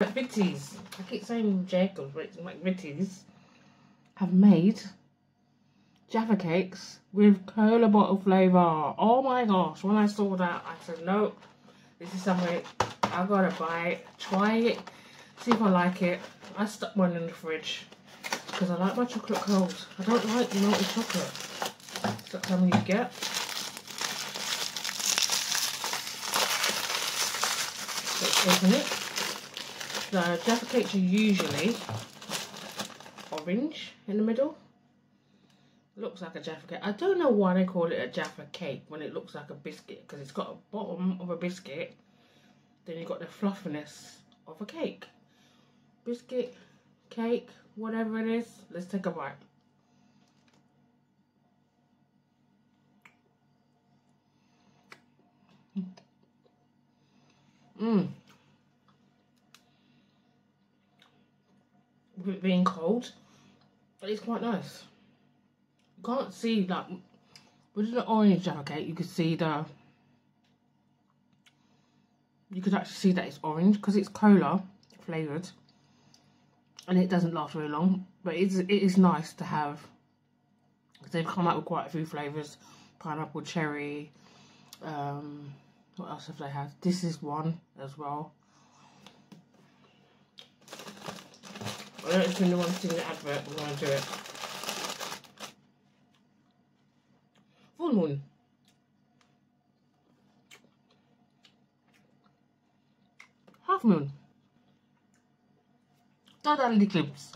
Vitties. I keep saying Jacobs, but it's McVitie's. Have made Jaffa cakes with cola bottle flavour. Oh my gosh, when I saw that, I said, nope, this is something I gotta buy try it, see if I like it. I stuck one in the fridge because I like my chocolate cold. I don't like melted chocolate. So how many you get. Let's open it. The Jaffa cakes are usually orange in the middle. Looks like a Jaffa cake. I don't know why they call it a Jaffa cake when it looks like a biscuit because it's got a bottom of a biscuit. Then you've got the fluffiness of a cake. Biscuit, cake, whatever it is. Let's take a bite. Mmm. It being cold, But it's quite nice. You can't see like with the orange cake, you could see the you could actually see that it's orange because it's cola flavoured and it doesn't last very long. But it's, it is nice to have because they've come out with quite a few flavours pineapple cherry um, what else have they had? This is one as well I know if anyone's seen the advert but I'm to do it full moon half moon Total eclipse.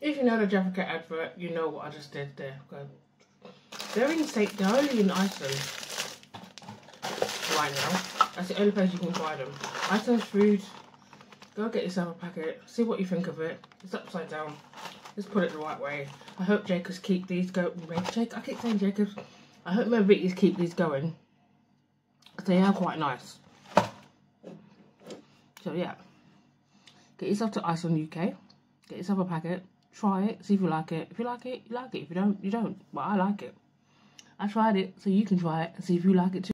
If you know the Jaffa advert, you know what I just did there. They're in St. They're only in Iceland right now. That's the only place you can buy them. Iceland's food. Go get yourself a packet. See what you think of it. It's upside down. Let's put it the right way. I hope Jacobs keep these going. Jake, I keep saying Jacobs. I hope McVitie's keep these going. They are quite nice. So yeah. Get yourself to Iceland UK. Get yourself a packet. Try it. See if you like it. If you like it, you like it. If you don't, you don't. But I like it. I tried it, so you can try it and see if you like it too.